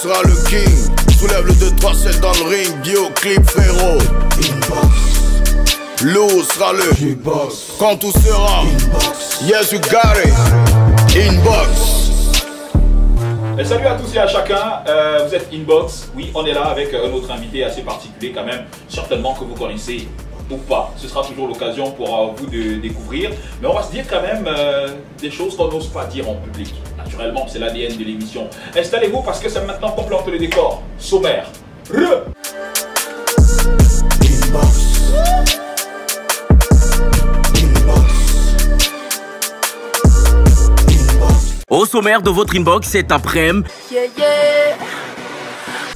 personne sera le king. Soulève le 2-3-7 dans le ring, Bio clip frérot. Inbox. Lou sera le Inbox. Quand tout sera Inbox. Yes, you got it. Inbox. Et salut à tous et à chacun, euh, vous êtes Inbox, oui on est là avec un autre invité assez particulier quand même, certainement que vous connaissez ou pas. Ce sera toujours l'occasion pour euh, vous de découvrir. Mais on va se dire quand même euh, des choses qu'on n'ose pas dire en public. Naturellement, c'est l'ADN de l'émission. Installez-vous parce que c'est maintenant qu'on plante le décor. Sommaire. Re Au sommaire de votre inbox cet après-midi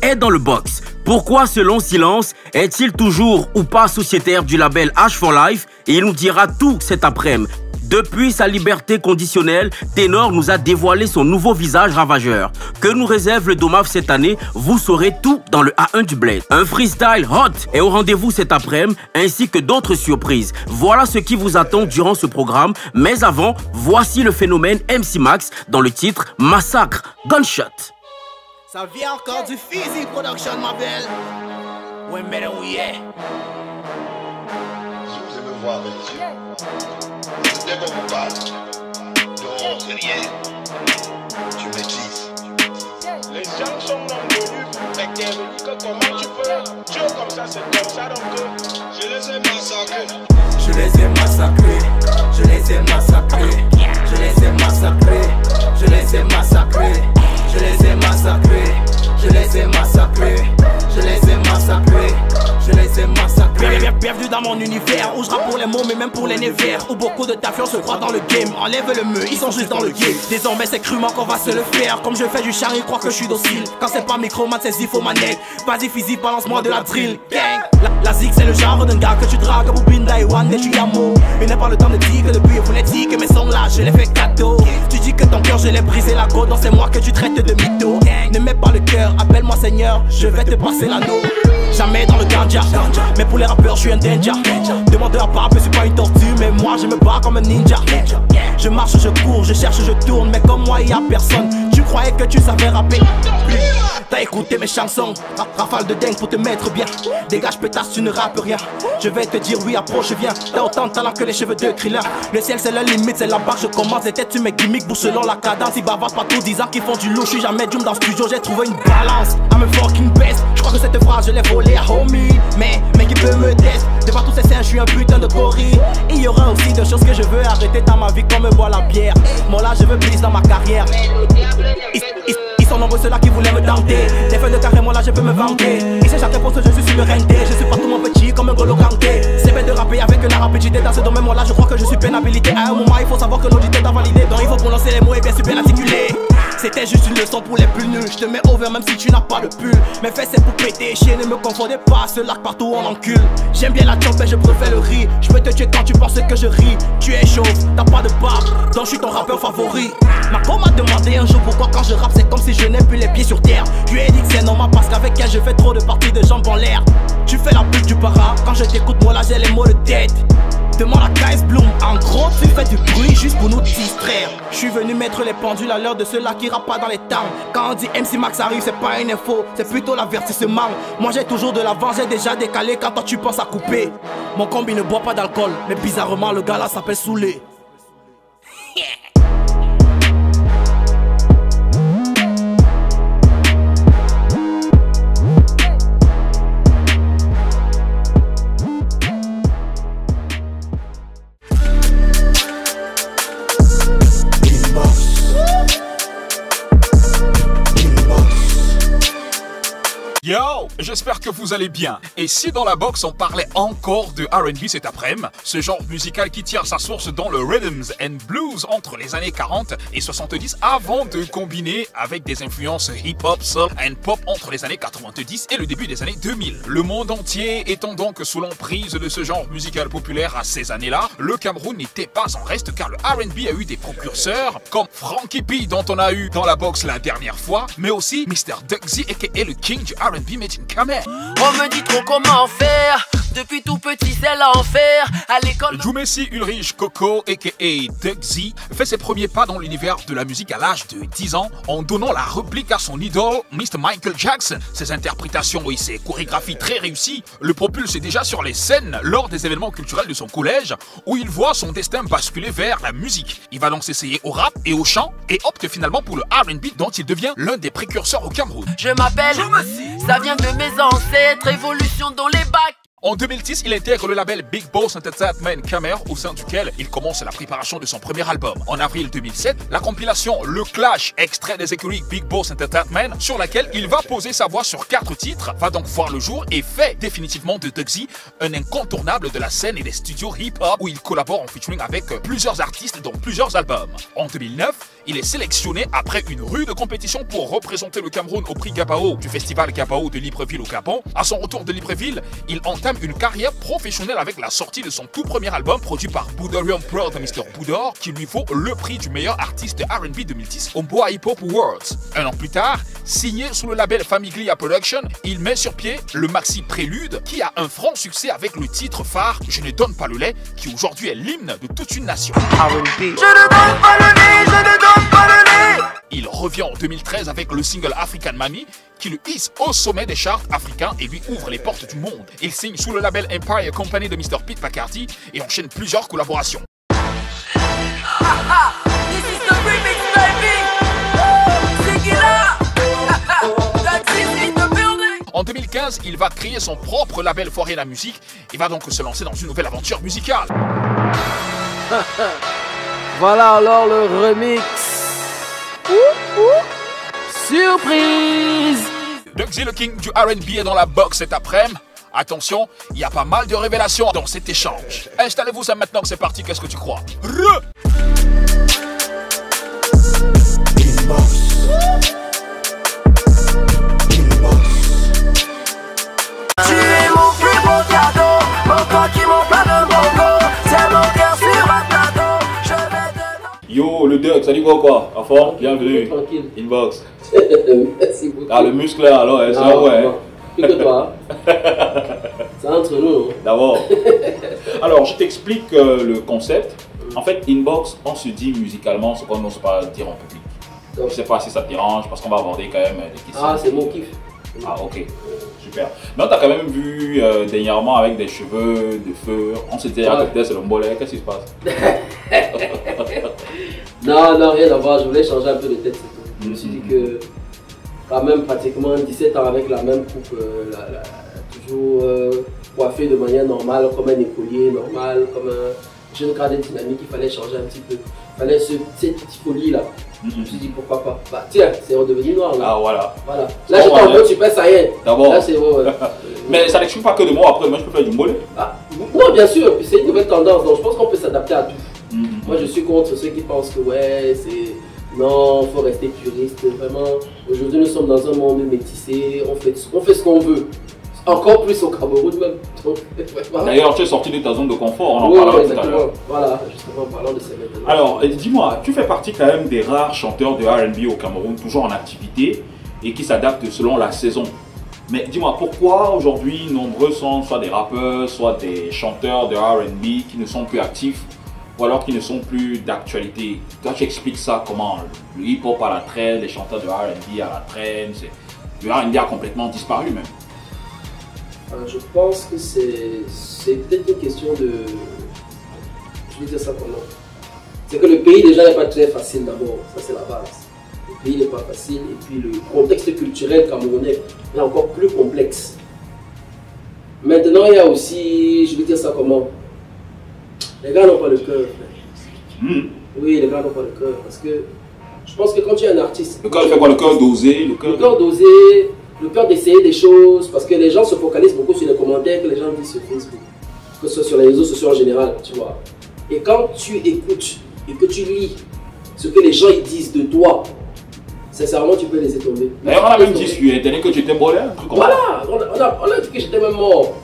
est dans le box. Pourquoi ce long silence Est-il toujours ou pas sociétaire du label H for Life? Il nous dira tout cet après-midi. Depuis sa liberté conditionnelle, Ténor nous a dévoilé son nouveau visage ravageur. Que nous réserve le Domav cette année? Vous saurez tout dans le A1 du Blade. Un freestyle hot est au rendez-vous cet après-midi, ainsi que d'autres surprises. Voilà ce qui vous attend durant ce programme. Mais avant, voici le phénomène MC Max dans le titre Massacre Gunshot. Ça vient encore du Physique Production, ma belle. Ouais, mais où y est? Si vous aimez voir avec Dieu, dès qu'on vous parle, dehors, rien, tu maîtrises. Les gens sont non venus, mais t'es venu que comment tu peux Dieu comme ça, c'est comme ça, donc je les ai massacrés. Je les ai massacrés, je les ai massacrés, je les ai massacrés, je les ai massacrés, je les ai massacrés, je les ai massacrés, je les ai massacrés, je les ai massacrés. Bien- Bienvenue dans mon univers. Où je rappe pour les mots mais même pour les névères. Où beaucoup de tafions se croient dans le game. Enlève le me, ils sont juste dans le game. Désormais c'est crûment qu'on va se le faire. Comme je fais du char, ils croient que je suis docile. Quand c'est pas microman c'est zifo manette Vas-y physique, balance-moi de la drill. Gang. La, la zig c'est le genre d'un gars que tu dragues. Boubine Daiwan et tu yamo Il n'est pas le temps de dire que depuis phonétique Mes sons là je les fais cadeau. Tu dis que ton cœur je l'ai brisé la côte. Non c'est moi que tu traites de mytho. Ne mets pas le cœur, appelle-moi Seigneur. Je vais te passer say I know. Jamais dans le ganja Mais pour les rappeurs je suis un danger. Demandeur par je suis pas une tortue Mais moi je me bats comme un ninja. Je marche, je cours, je cherche, je tourne Mais comme moi y a personne. Tu croyais que tu savais rapper. T'as écouté mes chansons. Ra- Rafale de dingue pour te mettre bien. Dégage pétasse tu ne rappes rien. Je vais te dire oui approche viens. T'as autant de talent que les cheveux de Krillin. Le ciel c'est la limite c'est la barre Je commence. Les têtes tu mes gimmicks Bouge selon la cadence. Ils bavardent pas tout disant qu'ils font du loup Je suis jamais doom dans le studio J'ai trouvé une balance. I'm a fucking best. Je crois que cette phrase je l'ai volée Mais mais qui peut me tester Devant tous ces seins je suis un putain de gorille. Il y aura aussi des choses que je veux arrêter dans ma vie Comme boire la bière. Moi là je veux plus dans ma carrière. Ils, ils- ils sont nombreux ceux-là qui voulaient me tenter. Des feuilles de carré, moi là je peux me vanter. Ici chacun pense que je suis souveraineté Je suis pas tout mon petit comme un golo ganté C'est bête de rapper avec la rapidité Dans ce domaine moi là je crois que je suis pénabilité. À un moment il faut savoir que l'auditeur doit valider Donc il faut prononcer les mots et bien super articuler C'était juste une leçon pour les plus nuls. Je te mets over même si tu n'as pas de pull. Mes fesses c'est pour péter. Chier Ne me confondez pas. Ce lac partout on encule. J'aime bien la et je préfère le riz. Je peux te tuer quand tu penses que je ris. Tu es chauve, t'as pas de barbe. Donc je suis ton rappeur favori. Marco m'a demandé un jour pourquoi quand je rappe c'est comme si je n'ai plus les pieds sur terre. Lui ai dit que c'est normal parce qu'avec elle je fais trop de parties de jambes en l'air. Tu fais la pute du para Quand je t'écoute moi là j'ai les mots de tête Demande à Kais Bloom, en gros tu fais du bruit juste pour nous distraire. Je suis venu mettre les pendules à l'heure de ceux-là qui rappent pas dans les temps. Quand on dit MC Max arrive c'est pas une info, c'est plutôt l'avertissement. Moi j'ai toujours de l'avance, j'ai déjà décalé quand toi tu penses à couper. Mon combi ne boit pas d'alcool, mais bizarrement le gars là s'appelle Soulé j'espère que vous allez bien. Et si dans la box on parlait encore de R&B cet après-midi, ce genre musical qui tire sa source dans le rhythms and blues entre les années 40 et 70 avant de combiner avec des influences hip-hop, soul and pop entre les années 90 et le début des années 2000. Le monde entier étant donc sous l'emprise de ce genre musical populaire à ces années-là, le Cameroun n'était pas en reste car le R&B a eu des propulseurs comme Frankie P dont on a eu dans la box la dernière fois, mais aussi Mr. Dugsy aka le king du R&B made On me dit trop comment faire Depuis tout petit, c'est l'enfer. À l'école. Jumessi Ulrich Coco, aka Dugsy, fait ses premiers pas dans l'univers de la musique à l'âge de 10 ans en donnant la réplique à son idole, Mr. Michael Jackson. Ses interprétations et ses chorégraphies très réussies le propulsent déjà sur les scènes lors des événements culturels de son collège où il voit son destin basculer vers la musique. Il va donc s'essayer au rap et au chant et opte finalement pour le R&B dont il devient l'un des précurseurs au Cameroun. Je m'appelle. Ça vient de mes ancêtres. Évolution dans les bacs. En 2010, il intègre le label Big Boss Entertainment Camer au sein duquel il commence la préparation de son premier album. En avril 2007, la compilation Le Clash, extrait des écuries Big Boss Entertainment, sur laquelle il va poser sa voix sur quatre titres, va donc voir le jour et fait définitivement de Dugsy un incontournable de la scène et des studios hip-hop où il collabore en featuring avec plusieurs artistes dans plusieurs albums. En 2009, il est sélectionné après une rude compétition pour représenter le Cameroun au prix Gabao du festival Gabao de Libreville au Gabon. À son retour de Libreville, il entame une carrière professionnelle avec la sortie de son tout premier album produit par Boudorium Pro de Mr. Boudor qui lui vaut le prix du meilleur artiste R&B 2010 au Bois Hip Hop Awards. Un an plus tard, signé sous le label Famiglia Production, il met sur pied le maxi Prélude qui a un franc succès avec le titre phare Je ne donne pas le lait qui aujourd'hui est l'hymne de toute une nation. Je ne donne pas le nez, je ne donne pas le nez. Il revient en 2013 avec le single African Mami qui le hisse au sommet des charts africains et lui ouvre les portes du monde. Il signe sous le label Empire Company de Mr. Pete McCarthy et enchaîne plusieurs collaborations. En 2015, il va créer son propre label Foirier la musique et va donc se lancer dans une nouvelle aventure musicale. Voilà alors le remix. Ouh, ouh. Surprise Dugsy le King du R&B est dans la box cet après-midi. Attention, il y a pas mal de révélations dans cet échange. Installez-vous ça maintenant que c'est parti, qu'est-ce que tu crois? Re. Tu es mon plus beau cadeau. Mon corps qui Yo, le Duck, ça dit quoi quoi? En forme? Bienvenue. Tranquille. Inbox. Merci beaucoup. Ah, le muscle là, alors, c'est Ah, ouais. bon. Plus que toi. C'est entre nous. hein. D'abord. Alors, je t'explique euh, le concept. En fait, inbox, on se dit musicalement ce qu'on n'ose pas dire en public. Donc, Je sais pas si ça te dérange parce qu'on va aborder quand même des questions. Ah, c'est mon kiff. Ah, ok. Super. Mais on t'a quand même vu euh, dernièrement avec des cheveux de feu. On se dit, ah, Ouais. c'est le. Qu'est-ce qui se passe? Non, non, rien à voir. Je voulais changer un peu de tête. Je me suis dit Mhm. que, quand même, pratiquement 17 ans avec la même coupe, euh, la- la- toujours euh, coiffé de manière normale, comme un écolier normal, comme un jeune cadre dynamique, il fallait changer un petit peu. Il fallait ce, cette petite folie là. Je me suis dit pourquoi pas? Bah tiens, c'est redevenu noir là. Ah, voilà. Voilà. Là Bon, j'étais en mode super saiyan. D'abord. Là c'est ouais. Mais ça n'exclut pas que de moi après. Moi, je peux faire du mbolet. Ah, non, bien sûr, c'est une nouvelle tendance, donc je pense qu'on peut s'adapter à tout. Mhm. Moi, je suis contre ceux qui pensent que, ouais, c'est. Non, faut rester puriste. Vraiment, aujourd'hui, nous sommes dans un monde métissé, on fait, on fait ce qu'on veut. Encore plus au Cameroun, même. D'ailleurs, tu es sorti de ta zone de confort. On en Oui, parlera oui, tout à l'heure. Voilà, justement, parlant de ces maintenant. Alors, dis-moi, tu fais partie quand même des rares chanteurs de RB au Cameroun, toujours en activité et qui s'adaptent selon la saison. Mais dis-moi, pourquoi aujourd'hui nombreux sont soit des rappeurs, soit des chanteurs de RB qui ne sont plus actifs ou alors qui ne sont plus d'actualité Toi, tu expliques ça comment? Le hip-hop à la traîne, les chanteurs de RB à la traîne, le RB a complètement disparu même. Euh, je pense que c'est peut-être une question de. Je vais dire ça comment? C'est que le pays déjà n'est pas très facile d'abord, ça c'est la base. Le pays n'est pas facile et puis le contexte culturel camerounais est encore plus complexe. Maintenant, il y a aussi, je vais dire ça comment? Les gars n'ont pas le cœur. Hmm. Oui, les gars n'ont pas le cœur parce que je pense que quand tu es un artiste. Le cœur fait quoi? Le cœur d'oser Le cœur d'oser, le cœur d'essayer des choses, parce que les gens se focalisent beaucoup sur les commentaires que les gens disent sur Facebook, que ce soit sur les réseaux sociaux en général, tu vois. Et quand tu écoutes et que tu lis ce que les gens ils disent de toi, sincèrement, tu peux laisser tomber. D'ailleurs, on a même dit sur Internet que tu étais bolé, un truc comme ça. Voilà, on a, on a- on a dit que j'étais même mort.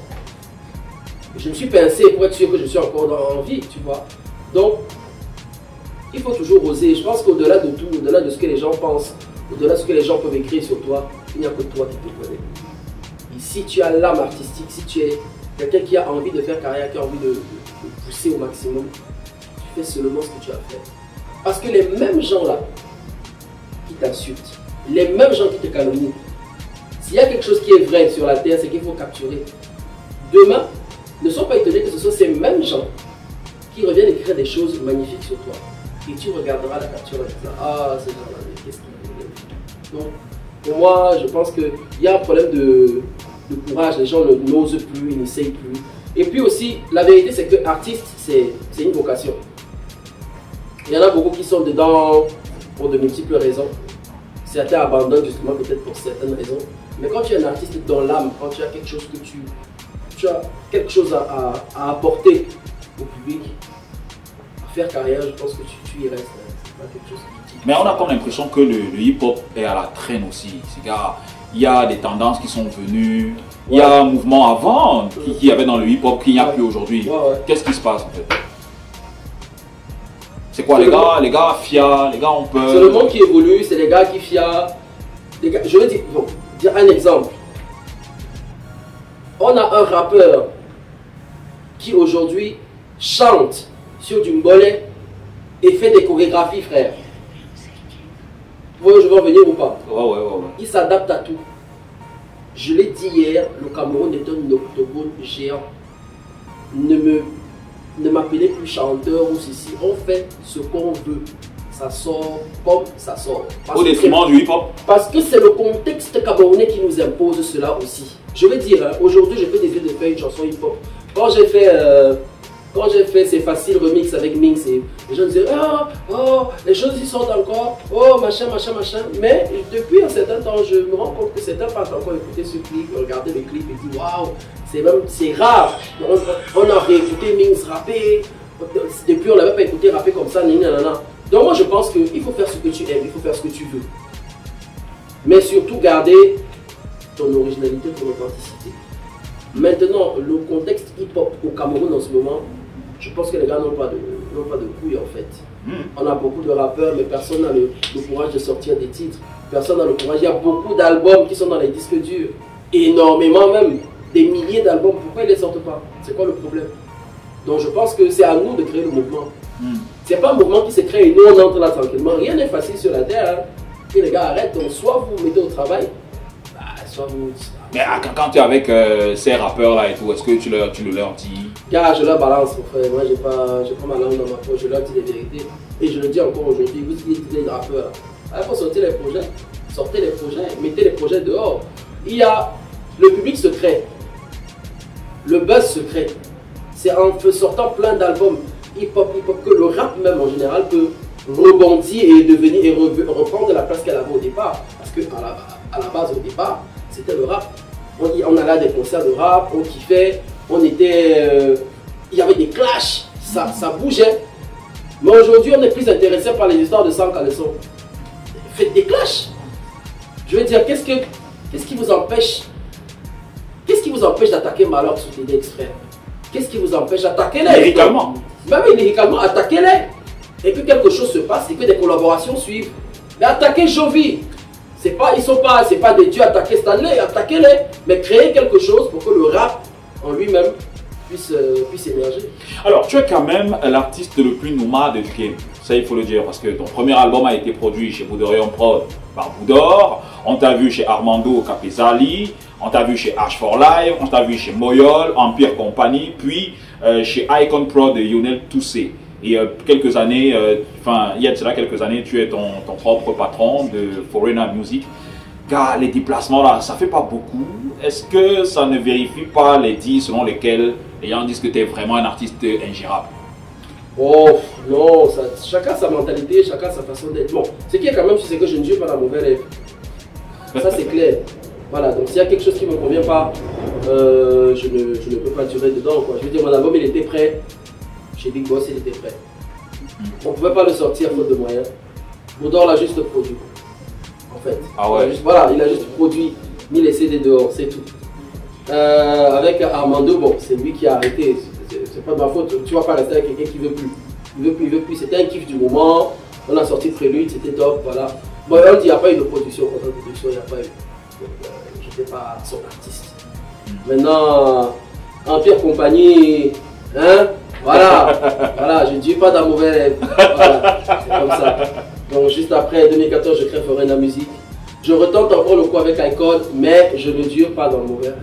Je me suis pincé pour être sûr que je suis encore en vie, tu vois. Donc, il faut toujours oser. Je pense qu'au-delà de tout, au-delà de ce que les gens pensent, au-delà de ce que les gens peuvent écrire sur toi, il n'y a que toi qui te connais. Et si tu as l'âme artistique, si tu es quelqu'un qui a envie de faire carrière, qui a envie de, pousser au maximum, tu fais seulement ce que tu as fait. Parce que les mêmes gens là qui t'insultent, les mêmes gens qui te calomnient, s'il y a quelque chose qui est vrai sur la terre, c'est qu'il faut capturer. Demain, ne sois pas étonné que ce soit ces mêmes gens qui reviennent écrire des choses magnifiques sur toi. Et tu regarderas la capture et tu diras, ah, gens-là, mais qu'est-ce voulaient Donc, pour moi, je pense qu'il y a un problème de, courage. Les gens n'osent plus, ils n'essayent plus. Et puis aussi, la vérité, c'est que artiste, c'est c'est une vocation. Il y en a beaucoup qui sont dedans pour de multiples raisons. Certains abandonnent justement peut-être pour certaines raisons. Mais quand tu es un artiste dans l'âme, quand tu as quelque chose que tu, tu as quelque chose à, à- à apporter au public, à faire carrière, je pense que tu, tu y restes. hein. Pas quelque chose qui Mais on a comme l'impression que le, le hip-hop est à la traîne aussi. Il y a des tendances qui sont venues. Il y a un mouvement avant qui, qui y avait dans le hip-hop qu'il n'y a plus aujourd'hui. Qu'est-ce qui se passe en fait? C'est quoi les gars? Les gars FIA, les gars ont peur. C'est le monde qui évolue, c'est les gars qui fient. les gars- je vais dire, bon, dire un exemple. On a un rappeur qui aujourd'hui chante sur du mbollet et fait des chorégraphies, frère. Vous voyez je veux en venir ou pas? Ouais, ouais, ouais. Il s'adapte à tout. Je l'ai dit hier, le Cameroun est un octogone géant. Ne me ne m'appelez plus chanteur ou ceci. On fait ce qu'on veut. Ça sort comme ça sort. Parce Au détriment du hip-hop Parce que c'est le contexte camerounais qui nous impose cela aussi. Je veux dire, hein, aujourd'hui, j'ai fait des yeux de feuille, une chanson hip-hop. Quand j'ai fait, euh, quand j'ai fait remix avec Minx, et les gens disaient Ah, oh, les choses y sortent encore, oh, machin, machin, machin. Mais depuis un certain temps, je me rends compte que certains passent encore écouter ce clip, regarder les clips et dire Waouh, c'est même, c'est rare. On, a réécouté Minx rapper. Depuis, on n'avait pas écouté rapper comme ça, nanana. Donc, moi, je pense qu'il faut faire ce que tu aimes, il faut faire ce que tu veux mais surtout garder ton originalité, ton authenticité. Maintenant, le contexte hip-hop au Cameroun en ce moment, je pense que les gars n'ont pas de, pas de couilles en fait. On a beaucoup de rappeurs, mais personne n'a le, le courage de sortir des titres. Personne n'a le courage. Il y a beaucoup d'albums qui sont dans les disques durs. Énormément même. Des milliers d'albums. Pourquoi ils ne les sortent pas? C'est quoi le problème? Donc je pense que c'est à nous de créer le mouvement. C'est pas un mouvement qui s'est créé et nous on entre là tranquillement. Rien n'est facile sur la terre. hein. Et les gars arrêtent. Donc soit vous vous mettez au travail, bah, soit vous. Mais ah, quand, tu es avec euh, ces rappeurs-là et tout, est-ce que tu, leur, tu le leur dis? Gars, je leur balance, mon frère. Moi, j'ai pas, j'ai pas ma langue dans ma poche. Je leur dis les vérités. Et je le dis encore aujourd'hui. Vous dites les rappeurs. Il faut sortir les projets. Sortez les projets. Mettez les projets dehors. Il y a le public secret. Le buzz secret. C'est en sortant plein d'albums hip-hop, hip-hop que le rap même en général peut rebondir et devenir et re- reprendre la place qu'elle avait au départ. Parce que à la base, au départ, c'était le rap. On, on allait à des concerts de rap, on kiffait, on était. euh, il y avait des clashs, ça, ça bougeait. Mais aujourd'hui, on est plus intéressé par les histoires de sang caleçon. Faites des clashs. Je veux dire, qu'est-ce que qu'est-ce qui vous empêche Qu'est-ce qui vous empêche d'attaquer Malheur sous TDX, frère Qu'est-ce qui vous empêche d'attaquer-les Lyricalement. Même oui, lyricalement, attaquez-les. Et que quelque chose se passe et que des collaborations suivent. Mais attaquez Jovi. C'est pas, ils sont pas, c'est pas des dieux attaquer Stanley, attaquez-les. Mais créez quelque chose pour que le rap en lui-même puisse, euh, puisse émerger. Alors, tu es quand même l'artiste le plus nomade du game. Ça, il faut le dire, parce que ton premier album a été produit chez Boudorion Prod par Boudor. On t'a vu chez Armando Capizali. On t'a vu chez H4 Live. On t'a vu chez Moyol, Empire Company. Puis euh, chez Icon Pro de Lionel Toussé. Et euh, quelques années, euh, enfin, il y a cela quelques années, tu es ton, ton propre patron de Foreigner Music. Car les déplacements là, ça fait pas beaucoup. Est-ce que ça ne vérifie pas les dits selon lesquels les gens disent que tu es vraiment un artiste ingérable? Oh non, ça- chacun sa mentalité, chacun sa façon d'être. Bon, ce qui est quand même, c'est que je ne jure pas la mauvaise rêve. Ça c'est clair. Voilà, donc s'il y a quelque chose qui ne me convient pas, euh, je, ne, je ne peux pas durer dedans. Quoi. Je veux dire, mon album il était prêt. Chez Big Boss, il était prêt. On ne pouvait pas le sortir faute de moyens. Boudor l'a juste produit. En fait. Ah ouais. Il juste- voilà, il a juste produit, mis les CD dehors, c'est tout. Euh, avec Armando, bon, c'est lui qui a arrêté. C'est- pas de ma faute. Tu vas pas rester avec quelqu'un qui veut plus. Il veut plus, il veut plus. C'était un kiff du moment. On a sorti Prélude, c'était top, voilà. Bon, qu'il n'y a pas eu de production. Contre production, il n'y a pas eu. Donc, euh, j'étais pas son artiste. Maintenant, Empire Compagnie, hein Voilà, voilà, je ne dis pas dans mauvais rêve. Voilà, c'est comme ça. Donc juste après 2014, je crée Foreign la musique. Je retente encore le coup avec Icon, mais je ne dure pas dans le mauvais rêve.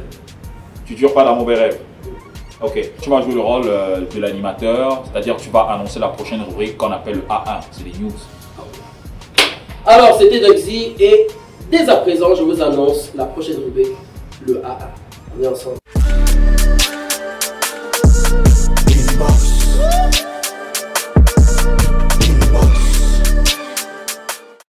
Tu dures pas dans mauvais rêve. Ok, tu vas jouer le rôle euh, de l'animateur, c'est-à-dire tu vas annoncer la prochaine rubrique qu'on appelle le A1, c'est les news. Alors, c'était Doxy et dès à présent, je vous annonce la prochaine rubrique, le AA. On est ensemble.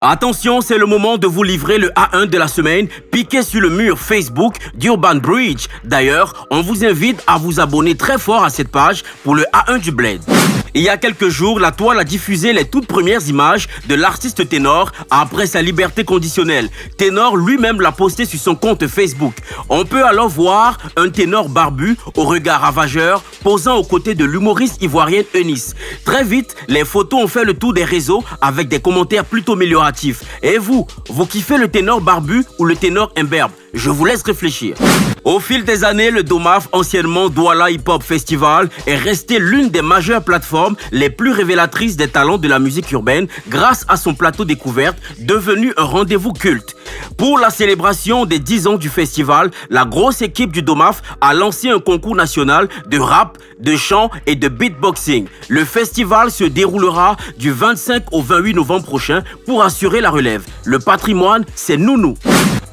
Attention, c'est le moment de vous livrer le A1 de la semaine piqué sur le mur Facebook d'Urban Bridge. D'ailleurs, on vous invite à vous abonner très fort à cette page pour le A1 du Bled. Il y a quelques jours, la toile a diffusé les toutes premières images de l'artiste Ténor après sa liberté conditionnelle. Ténor lui-même l'a posté sur son compte Facebook. On peut alors voir un ténor barbu au regard ravageur posant aux côtés de l'humoriste ivoirienne Eunice. Très vite, les photos ont fait le tour des réseaux avec des commentaires plutôt Et vous, vous kiffez le ténor barbu ou le ténor imberbe? Je vous laisse réfléchir. Au fil des années, le DOMAF, anciennement Douala Hip Hop Festival, est resté l'une des majeures plateformes les plus révélatrices des talents de la musique urbaine grâce à son plateau découverte devenu un rendez-vous culte. Pour la célébration des 10 ans du festival, la grosse équipe du DOMAF a lancé un concours national de rap, de chant et de beatboxing. Le festival se déroulera du 25 au 28 novembre prochain pour assurer la relève. Le patrimoine, c'est Nounou.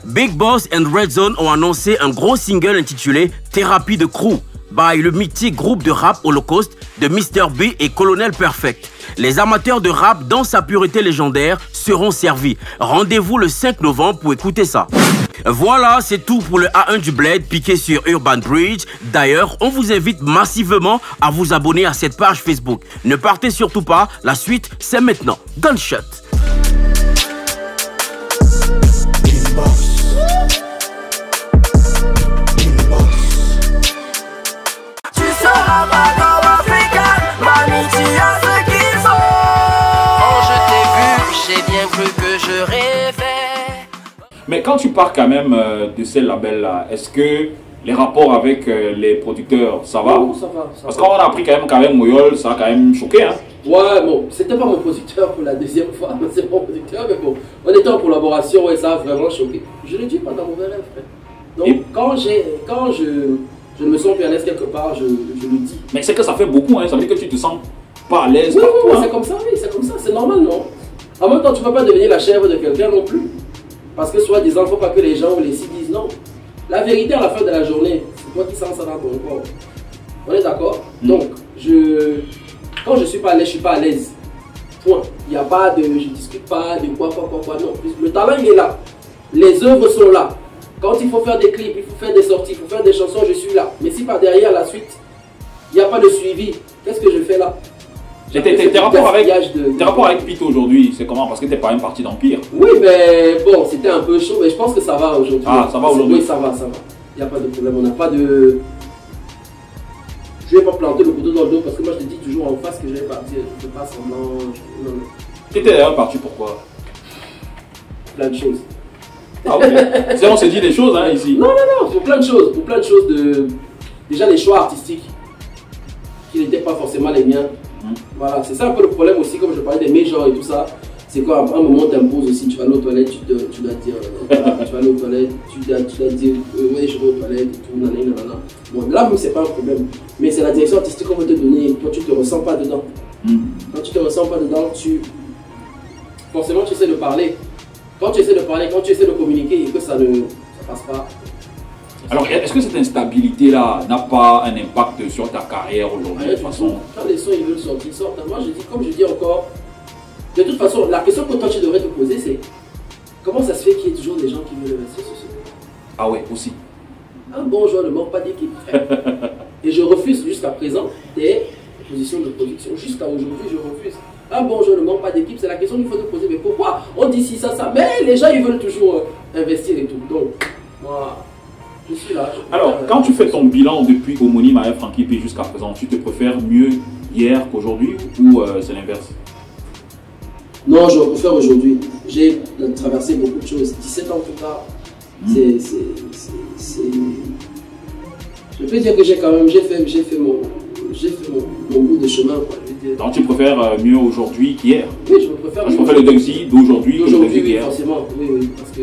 Big Boss and Red Zone ont annoncé un gros single intitulé Thérapie de Crew by le mythique groupe de rap Holocaust de Mr. B et Colonel Perfect. Les amateurs de rap dans sa pureté légendaire seront servis. Rendez-vous le 5 novembre pour écouter ça. Voilà, c'est tout pour le A1 du Bled piqué sur Urban Bridge. D'ailleurs, on vous invite massivement à vous abonner à cette page Facebook. Ne partez surtout pas, la suite c'est maintenant. Gunshot. Mais quand tu pars quand même euh, de ces labels-là, est-ce que les rapports avec euh, les producteurs, ça va? Oh, ça va, ça Parce qu'on a appris quand même qu'avec Moyol, ça a quand même choqué. Hein Ouais, bon, c'était pas mon producteur pour la deuxième fois, c'est mon producteur, mais bon, on était en collaboration, ouais, ça a vraiment choqué. Je ne dis pas dans mon rêve, frère. Donc, Et- quand, j'ai, quand je, je ne me sens plus à l'aise quelque part, je, je le dis. Mais c'est que ça fait beaucoup, hein. ça veut dire que tu te sens pas à l'aise Oui, oui, hein. c'est comme ça, oui, c'est comme ça, c'est normal, non? En même temps, tu ne peux pas devenir la chèvre de quelqu'un non plus. Parce que soi-disant, il ne faut pas que les gens ou les si disent non. La vérité, à la fin de la journée, c'est toi qui sens ça dans ton corps. On est d'accord? Mm. Donc, je, quand je ne suis pas à l'aise, je ne suis pas à l'aise. Point. Il n'y a pas de. Je ne discute pas de quoi, quoi, quoi, quoi. Non. Le talent, il est là. Les œuvres sont là. Quand il faut faire des clips, il faut faire des sorties, il faut faire des chansons, je suis là. Mais si par derrière, la suite, il n'y a pas de suivi, qu'est-ce que je fais là? Tes- rapports avec, de- tes rapports avec Pete aujourd'hui, c'est comment? Parce que t'es pas une partie d'Empire. Oui, mais bon, c'était un peu chaud, mais je pense que ça va aujourd'hui. Ah, ça va aujourd'hui Oui, ça va, ça va. Il n'y a pas de problème, on n'a pas de. Je ne vais pas planter le couteau dans le dos parce que moi je te dis toujours en face que je vais partir. Je ne fais pas semblant. T'étais d'ailleurs parti pourquoi? Plein de choses. Ah on s'est dit des choses hein, ici. Non, non, non, pour plein de choses. Pour plein de choses de. Déjà les choix artistiques qui n'étaient pas forcément les miens. Mhm. Voilà, c'est ça un peu le problème aussi, comme je parlais des majors et tout ça. C'est quoi, à un moment, t'imposes aussi, tu vas aller aux toilettes, tu, te- tu dois dire, euh, tu vas aller aux toilettes, tu dois, tu dois dire, euh, ouais, je vais aux toilettes et tout, nanana, nanana. Bon, là, c'est pas un problème. Mais c'est la direction artistique qu'on veut te donner, toi, tu te ressens pas dedans. Hmm. Quand tu te ressens pas dedans, tu. Forcément, tu essaies de parler. Quand tu essaies de parler, quand tu essaies de communiquer et que ça ne ça passe pas, Alors est-ce que cette instabilité-là n'a pas un impact sur ta carrière aujourd'hui de toute façon Quand les sons ils veulent sortir, ils sortent. Moi je dis, comme je dis encore, de toute façon, la question que toi tu devrais te poser c'est comment ça se fait qu'il y ait toujours des gens qui veulent rester sur ce Ah ouais, aussi. Un bon joueur ne manque pas d'équipe. Et je refuse jusqu'à présent des positions de production. Jusqu'à aujourd'hui, je refuse. Un bon joueur ne manque pas d'équipe, c'est la question qu'il faut te poser. Mais pourquoi on dit si, ça, ça? Mais les gens ils veulent toujours euh, investir et tout. Donc, moi, je suis là. je Alors, quand tu fais ton bilan depuis homonyme à Frankie P jusqu'à présent, tu te préfères mieux hier qu'aujourd'hui ou euh, c'est l'inverse? Non, je préfère aujourd'hui. J'ai traversé beaucoup de choses. 17 ans plus tard, c'est. c'est- Je peux dire que j'ai quand même, j'ai fait, fait mon, fait mon, mon bout de chemin. Quoi. Donc tu préfères euh, mieux aujourd'hui qu'hier? Oui, je me préfère. Je préfère le Dugsy d'aujourd'hui que le oui, forcément. Oui, oui, parce que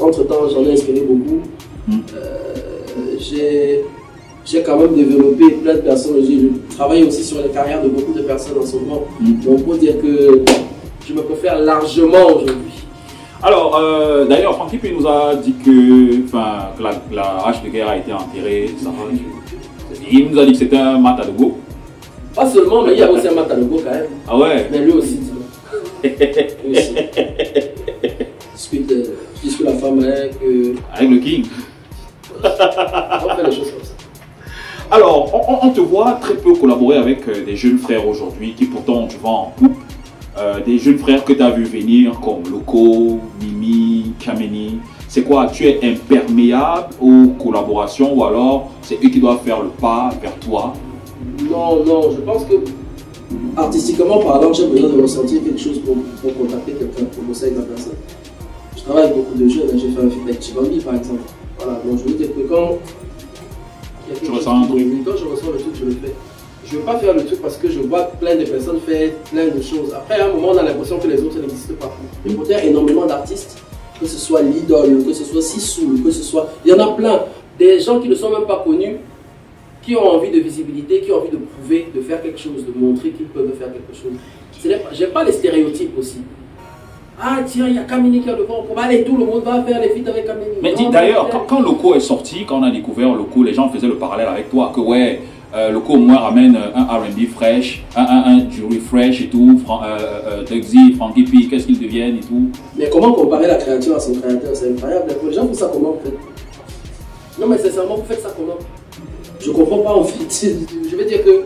entre temps, j'en ai inspiré beaucoup. Hmm. Euh, j'ai, quand même développé plein de personnes. Je travaille aussi sur les carrières de beaucoup de personnes en ce moment. Hmm. Donc, pour dire que je me préfère largement aujourd'hui. Alors, euh, d'ailleurs, Francky P nous a dit que, enfin, que la, la hache de guerre a été enterrée. Ça, il nous a dit que c'était un mat à de go. Pas seulement, mais il y a aussi un Matalogo quand même. Ah ouais Mais lui aussi, dis-donc. Lui aussi. Discute, euh, discute la femme avec. euh, Avec le King. on fait les choses comme ça. Alors, on, on- on te voit très peu collaborer avec euh, des jeunes frères aujourd'hui qui pourtant tu vas en couple. Euh, des jeunes frères que tu as vu venir comme Loco, Mimi, Kameni. C'est quoi Tu es imperméable aux collaborations ou alors c'est eux qui doivent faire le pas vers toi? Non, non, je pense que artistiquement parlant, j'ai besoin de ressentir quelque chose pour, pour contacter quelqu'un, pour bosser avec la personne. Je travaille avec beaucoup de jeunes, hein, j'ai fait un film avec Chibambi par exemple. Voilà, donc je veux dire que quand Tu ressens un truc. Quand je ressens le truc, je le fais. Je ne veux pas faire le truc parce que je vois plein de personnes faire plein de choses. Après, à un moment, on a l'impression que les autres n'existent pas. Et pourtant, il y a énormément d'artistes, que ce soit l'idole, que ce soit Sissoul, que ce soit. Il y en a plein. Des gens qui ne sont même pas connus, qui ont envie de visibilité, qui ont envie de prouver, de faire quelque chose, de montrer qu'ils peuvent faire quelque chose. J'aime pas les stéréotypes aussi. Ah tiens, il y a Kamini qui est devant, pour aller, tout le monde va faire les feats avec Kamini. Mais dis mais- d'ailleurs, quand, quand Loco est sorti, quand on a découvert Loco, les gens faisaient le parallèle avec toi, que ouais, euh, Loco au moins ramène euh, un R&B fresh, un, un, un jury fresh et tout, Fran euh, euh, Frankie P, qu'est-ce qu'ils deviennent et tout. Mais comment comparer la créature à son créateur? C'est incroyable. Les gens font ça comment en fait? Non mais sincèrement, vous faites ça comment? Je comprends pas en fait. Je veux dire que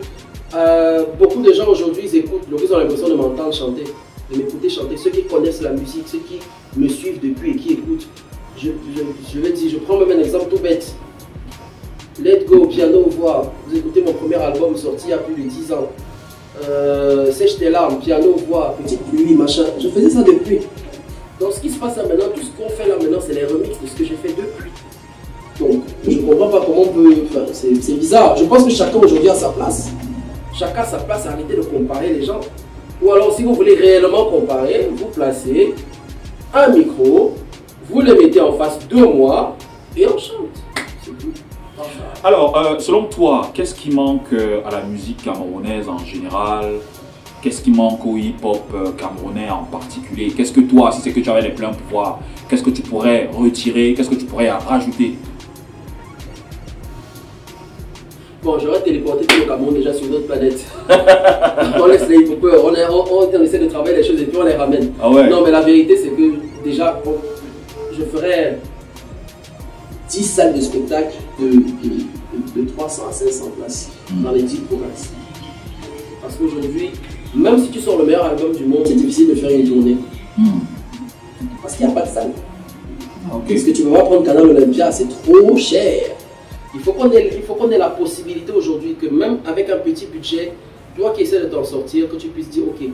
euh, beaucoup de gens aujourd'hui, ils écoutent, donc ils ont l'impression de m'entendre chanter, de m'écouter chanter. Ceux qui connaissent la musique, ceux qui me suivent depuis et qui écoutent. Je vais dire, je prends même un exemple tout bête. Let Go, piano, voix. Vous écoutez mon premier album sorti il y a plus de 10 ans. Euh, Sèche tes larmes, piano, voix, petite pluie, machin. Je faisais ça depuis. Donc ce qui se passe là maintenant, tout ce qu'on fait là maintenant, c'est les remixes de ce que j'ai fait depuis. Donc je comprends pas comment on peut. Enfin, c'est c'est bizarre. Je pense que chacun aujourd'hui a sa place. Chacun a sa place. Arrêtez de comparer les gens. Ou alors, si vous voulez réellement comparer, vous placez un micro, vous le mettez en face de moi et on chante. C'est tout. Alors, euh, selon toi, qu'est-ce qui manque euh, à la musique camerounaise en général? Qu'est-ce qui manque au hip-hop euh, camerounais en particulier? Qu'est-ce que toi, si c'est que tu avais les pleins pouvoirs, qu'est-ce que tu pourrais retirer? Qu'est-ce que tu pourrais rajouter? Bon, j'aurais téléporté tout le Cameroun déjà sur une autre planète. on laisse les on, on- essaie de travailler les choses et puis on les ramène. Ah ouais Non, mais la vérité, c'est que déjà, bon, je ferais 10 salles de spectacle de, de, de 300 à 500 places dans les 10 provinces. Parce qu'aujourd'hui, même si tu sors le meilleur album du monde, c'est difficile de faire une tournée. Parce qu'il n'y a pas de salle. Parce que tu peux pas prendre Canal Olympia, c'est trop cher. Il faut qu'on ait, la possibilité aujourd'hui que même avec un petit budget, toi qui essaies de t'en sortir, que tu puisses dire ok.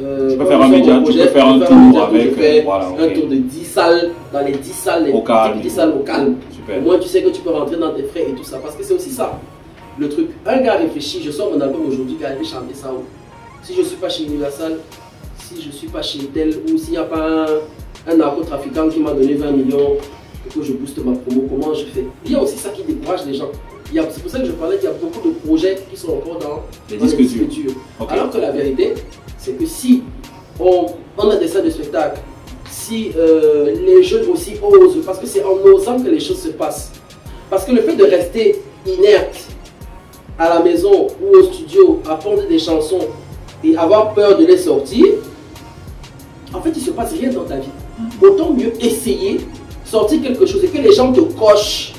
euh, Tu peux faire je un média, tu peux faire un tour média, avec, fais un tour de 10 salles, dans les 10 salles, les Au calme. petites salles au calme. Super. Au moins tu sais que tu peux rentrer dans tes frais et tout ça. Parce que c'est aussi ça. Le truc, un gars réfléchit, je sors mon album aujourd'hui, qui a été chanté ça où Si je ne suis pas chez Universal, si je ne suis pas chez Dell, ou s'il n'y a pas un, un narcotrafiquant qui m'a donné 20 millions et que je booste ma promo, comment je fais? Il y a aussi ça qui décourage les gens. Il C'est pour ça que je parlais qu'il y a beaucoup de projets qui sont encore dans Les disques durs. durs. Ok. Alors que la vérité, c'est que si on, on a des salles de spectacle, si euh, les jeunes aussi osent, parce que c'est en osant que les choses se passent. Parce que le fait de rester inerte à la maison ou au studio à prendre des chansons et avoir peur de les sortir, en fait, il ne se passe rien dans ta vie. Autant mieux essayer, sortir quelque chose et que les gens te cochent,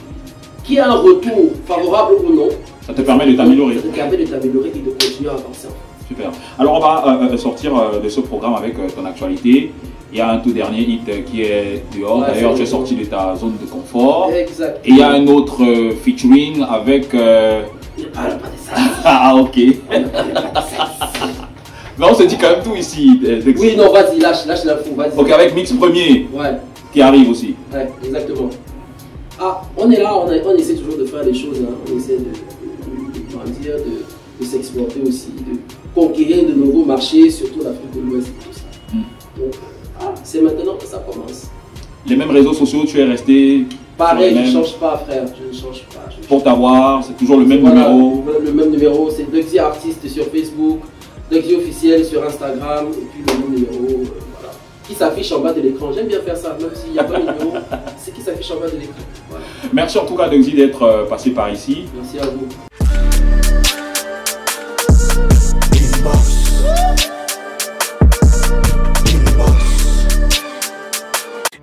qu'il y ait un retour favorable ou non. Ça te permet de t'améliorer. Ça te permet de t'améliorer et de continuer à avancer. Super. Alors on va euh, euh, sortir euh, de ce programme avec euh, ton actualité. Il y a un tout dernier hit qui est dehors. Ouais, D'ailleurs, tu es sorti de ta zone de confort. Exact. Et il y a un autre featuring avec. euh, ah, ok. Mais on se dit quand même tout ici. Oui, non, vas-y, lâche, lâche l'info, vas-y. Ok, avec Mix Premier Ouais, qui arrive aussi. ouais, exactement. Ah, on est là, on, a- on essaie toujours de faire des choses, hein. on essaie de, de- de grandir, de, s'exporter aussi, de conquérir de nouveaux marchés, surtout l'Afrique de l'Ouest et tout ça. Donc, ah, c'est maintenant que ça commence. Les mêmes réseaux sociaux, tu es resté Pareil, je ne change pas, frère, je ne change pas. je- Pour t'avoir, c'est toujours le même Voilà, numéro? Le, le même numéro, c'est Duxy Artiste sur Facebook, Duxy Officiel sur Instagram, et puis le même numéro. Qui s'affiche en bas de l'écran. J'aime bien faire ça, même s'il n'y a pas de numéro, c'est qui s'affiche en bas de l'écran. Voilà. Merci en tout cas, Dexy, d'être euh, passé par ici. Merci à vous.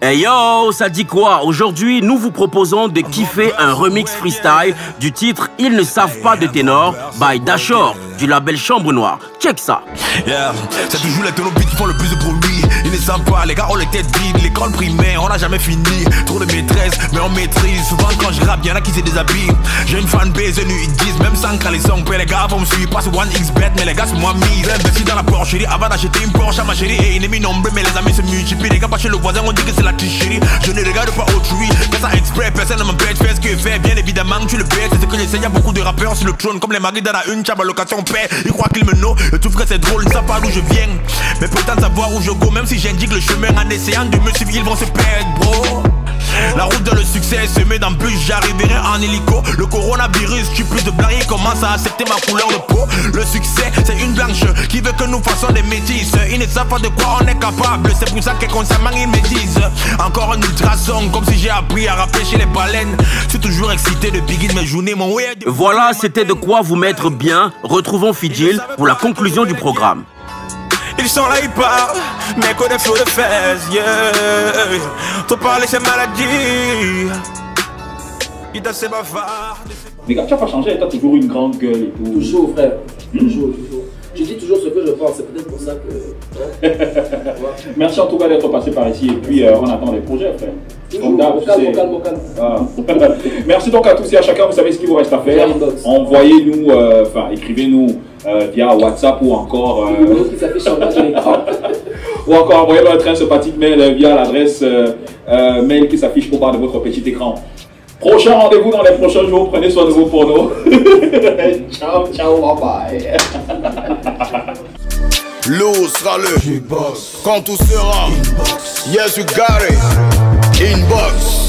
Hey yo, ça dit quoi? Aujourd'hui, nous vous proposons de kiffer un remix freestyle du titre Ils ne savent pas de ténor by Dashor du label Chambre Noire. Check ça. Yeah, c'est toujours les qui font le plus de bruit. Ils les gars, on les têtes vides. L'école primaire, on n'a jamais fini. Trop de maîtresse, mais on maîtrise. Souvent, quand je rappe, y'en a qui se déshabillent. J'ai une fanbase, une ils disent, même sans sons paient, les gars vont me suivre. Pas sur One X bet, mais les gars, c'est moi mise. Investi dans la Porsche, chérie, avant d'acheter une Porsche à ma chérie. Et ennemi nombreux, mais les amis se multiplient. Les gars, pas chez le voisin, on dit que c'est la tricherie. Je ne regarde pas autrui. Fais ça exprès, personne ne m'embête. Fais ce que fait, bien évidemment, tu le bêtes. C'est ce que j'essaie, y'a beaucoup de rappeurs sur le trône. Comme les maris dans la une, tchaba location paix. Ils croient qu'ils me know, et tout vrai, c'est drôle, ils savent pas d'où je viens. Mais peut-être savoir où je go, même si j'indique le chemin en essayant de me suivre, ils vont se perdre, bro. La route de le succès est semée d'embûches, j'arriverai en hélico. Le coronavirus tue plus de il commence à accepter ma couleur de peau. Le succès, c'est une blanche qui veut que nous fassions des métis. Ils ne savent pas de quoi on est capable, c'est pour ça que constamment ils me disent. Encore un ultrason, comme si j'ai appris à rapper chez les baleines. Je suis toujours excité de begin mes journées, mon way. Voilà, c'était de quoi vous mettre bien. Retrouvons Fidjil pour la conclusion du programme. Ils sont là, ils parlent, mais qu'on est de fesses, yeah. Trop parler, c'est maladie. Bavard. Mais gars, tu n'as pas changé, tu as toujours une grande gueule et tout. Toujours, frère. Toujours, toujours. Je dis toujours ce que je pense, c'est peut-être pour ça que. hein. Merci en tout cas d'être passé par ici et puis euh, on attend les projets, frère. Ah. Merci donc à tous et à chacun, vous savez ce qu'il vous reste à faire. Envoyez-nous, euh, enfin écrivez-nous euh, via WhatsApp ou encore. euh, Numéro qui s'affiche en bas de l'écran. ou encore envoyez votre très sympathique mail euh, via l'adresse euh, euh, mail qui s'affiche au bas de votre petit écran. Prochain rendez-vous dans les prochains jours. Prenez soin de vos pour nous. ciao, ciao, bye bye. Lou sera le Quand tout sera Yes, you got it Inbox